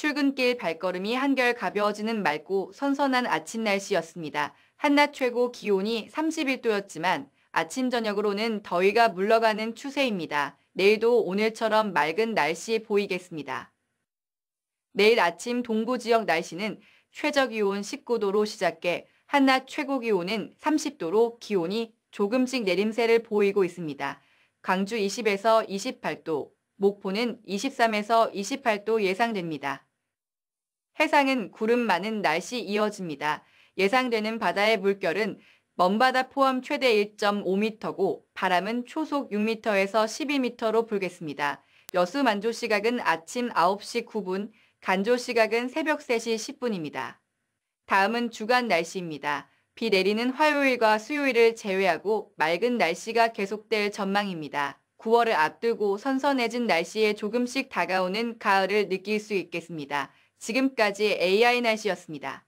퇴근길 발걸음이 한결 가벼워지는 맑고 선선한 아침 날씨였습니다. 한낮 최고 기온이 31도였지만 아침 저녁으로는 더위가 물러가는 추세입니다. 내일도 오늘처럼 맑은 날씨 보이겠습니다. 내일 아침 동부 지역 날씨는 최저 기온 19도로 시작해 한낮 최고 기온은 30도로 기온이 조금씩 내림세를 보이고 있습니다. 광주 20에서 28도, 목포는 23에서 28도 예상됩니다. 해상은 구름 많은 날씨 이어집니다. 예상되는 바다의 물결은 먼바다 포함 최대 1.5m고 바람은 초속 6m에서 12m로 불겠습니다. 여수 만조 시각은 아침 9시 9분, 간조 시각은 새벽 3시 10분입니다. 다음은 주간 날씨입니다. 비 내리는 화요일과 수요일을 제외하고 맑은 날씨가 계속될 전망입니다. 9월을 앞두고 선선해진 날씨에 조금씩 다가오는 가을을 느낄 수 있겠습니다. 지금까지 AI 날씨였습니다.